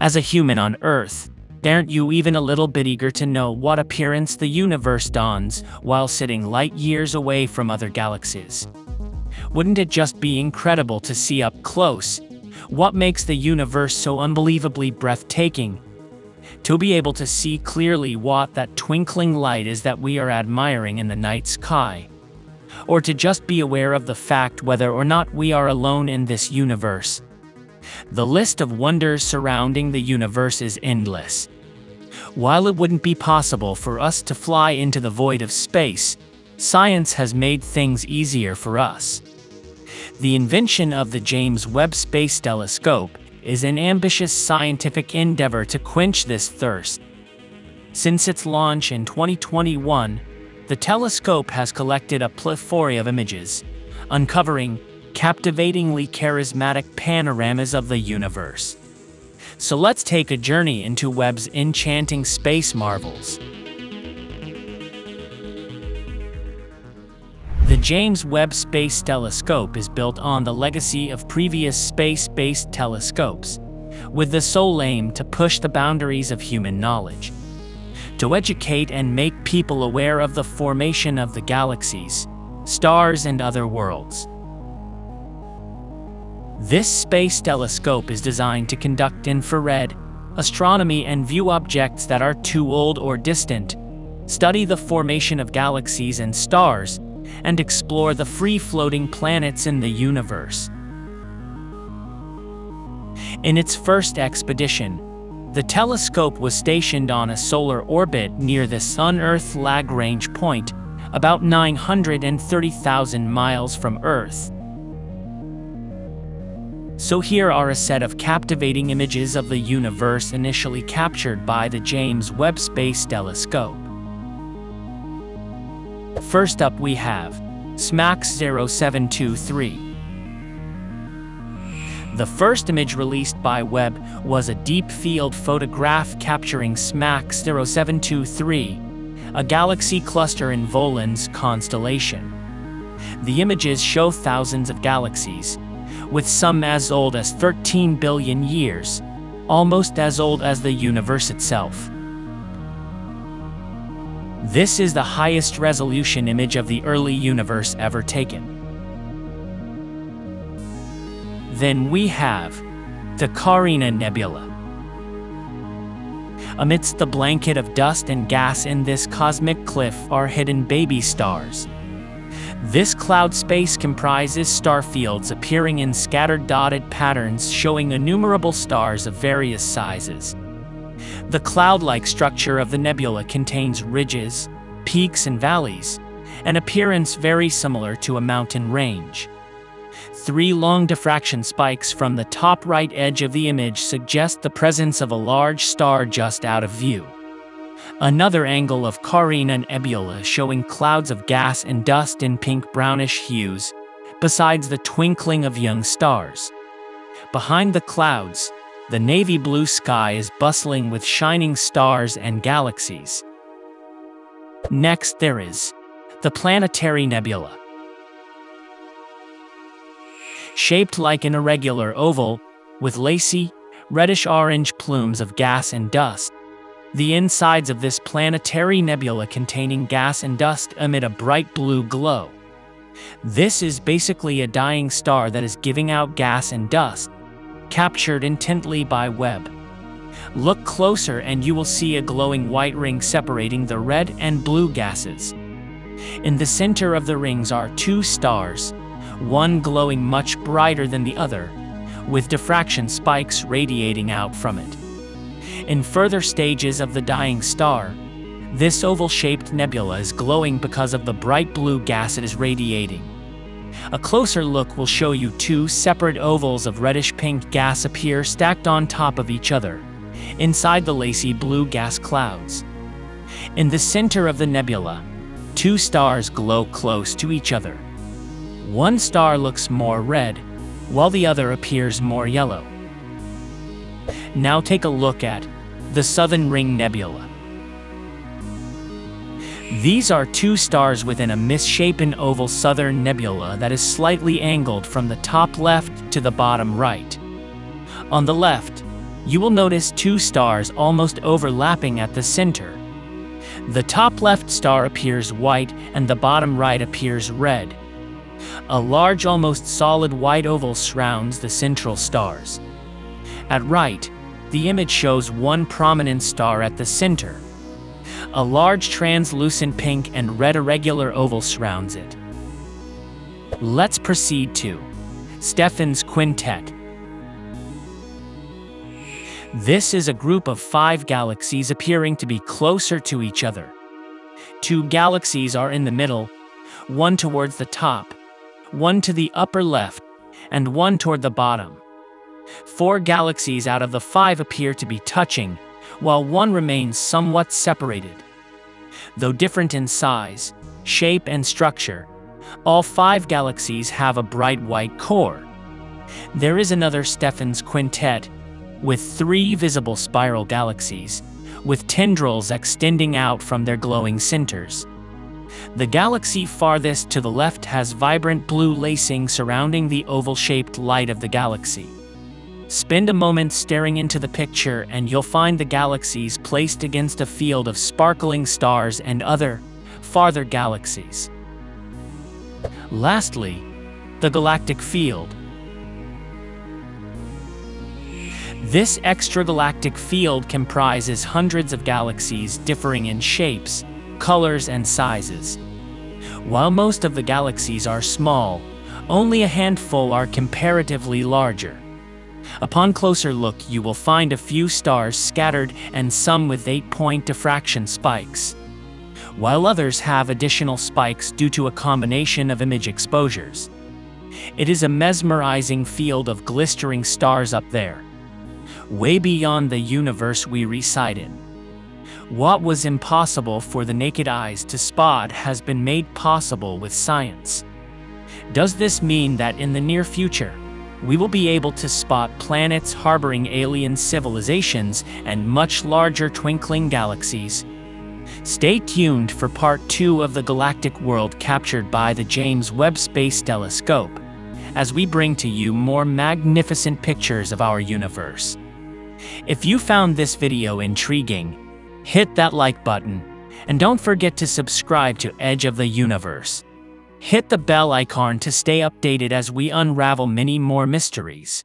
As a human on Earth, aren't you even a little bit eager to know what appearance the universe dons while sitting light years away from other galaxies? Wouldn't it just be incredible to see up close what makes the universe so unbelievably breathtaking? To be able to see clearly what that twinkling light is that we are admiring in the night sky. Or to just be aware of the fact whether or not we are alone in this universe. The list of wonders surrounding the universe is endless. While it wouldn't be possible for us to fly into the void of space, science has made things easier for us. The invention of the James Webb Space Telescope is an ambitious scientific endeavor to quench this thirst. Since its launch in 2021, the telescope has collected a plethora of images, uncovering captivatingly charismatic panoramas of the universe. So let's take a journey into Webb's enchanting space marvels. The James Webb Space Telescope is built on the legacy of previous space-based telescopes, with the sole aim to push the boundaries of human knowledge, to educate and make people aware of the formation of the galaxies, stars and other worlds. This space telescope is designed to conduct infrared, astronomy and view objects that are too old or distant, study the formation of galaxies and stars, and explore the free-floating planets in the universe. In its first expedition, the telescope was stationed on a solar orbit near the Sun-Earth Lagrange point, about 930,000 miles from Earth. So here are a set of captivating images of the universe initially captured by the James Webb Space Telescope. First up we have SMACS 0723. The first image released by Webb was a deep field photograph capturing SMACS 0723, a galaxy cluster in Volans constellation. The images show thousands of galaxies, with some as old as 13 billion years, almost as old as the universe itself. This is the highest resolution image of the early universe ever taken. Then we have the Carina Nebula. Amidst the blanket of dust and gas in this cosmic cliff are hidden baby stars. This cloud space comprises star fields appearing in scattered dotted patterns showing innumerable stars of various sizes. The cloud-like structure of the nebula contains ridges, peaks and valleys, an appearance very similar to a mountain range. Three long diffraction spikes from the top right edge of the image suggest the presence of a large star just out of view. Another angle of Carina Nebula showing clouds of gas and dust in pink-brownish hues, besides the twinkling of young stars. Behind the clouds, the navy blue sky is bustling with shining stars and galaxies. Next there is the Planetary Nebula. Shaped like an irregular oval, with lacy, reddish-orange plumes of gas and dust, the insides of this planetary nebula containing gas and dust emit a bright blue glow. This is basically a dying star that is giving out gas and dust, captured intently by Webb. Look closer and you will see a glowing white ring separating the red and blue gases. In the center of the rings are two stars, one glowing much brighter than the other, with diffraction spikes radiating out from it. In further stages of the dying star, this oval-shaped nebula is glowing because of the bright blue gas it is radiating. A closer look will show you two separate ovals of reddish-pink gas appear stacked on top of each other, inside the lacy blue gas clouds. In the center of the nebula, two stars glow close to each other. One star looks more red, while the other appears more yellow. Now take a look at the Southern Ring Nebula. These are two stars within a misshapen oval southern nebula that is slightly angled from the top left to the bottom right. On the left, you will notice two stars almost overlapping at the center. The top left star appears white and the bottom right appears red. A large, almost solid white oval surrounds the central stars. At right, the image shows one prominent star at the center. A large translucent pink and red irregular oval surrounds it. Let's proceed to Stephan's Quintet. This is a group of five galaxies appearing to be closer to each other. Two galaxies are in the middle, one towards the top, one to the upper left, and one toward the bottom. Four galaxies out of the five appear to be touching, while one remains somewhat separated. Though different in size, shape, and structure, all five galaxies have a bright white core. There is another Stephan's quintet with three visible spiral galaxies, with tendrils extending out from their glowing centers. The galaxy farthest to the left has vibrant blue lacing surrounding the oval-shaped light of the galaxy. Spend a moment staring into the picture and you'll find the galaxies placed against a field of sparkling stars and other, farther galaxies. Lastly, the galactic field. This extragalactic field comprises hundreds of galaxies differing in shapes, colors, and sizes. While most of the galaxies are small, only a handful are comparatively larger. Upon closer look, you will find a few stars scattered and some with 8-point diffraction spikes, while others have additional spikes due to a combination of image exposures. It is a mesmerizing field of glistering stars up there way beyond the universe we reside in. What was impossible for the naked eyes to spot has been made possible with science. Does this mean that in the near future, we will be able to spot planets harboring alien civilizations and much larger twinkling galaxies? Stay tuned for part 2 of the galactic world captured by the James Webb Space Telescope, as we bring to you more magnificent pictures of our universe. If you found this video intriguing, hit that like button, and don't forget to subscribe to Edge of the Universe. Hit the bell icon to stay updated as we unravel many more mysteries.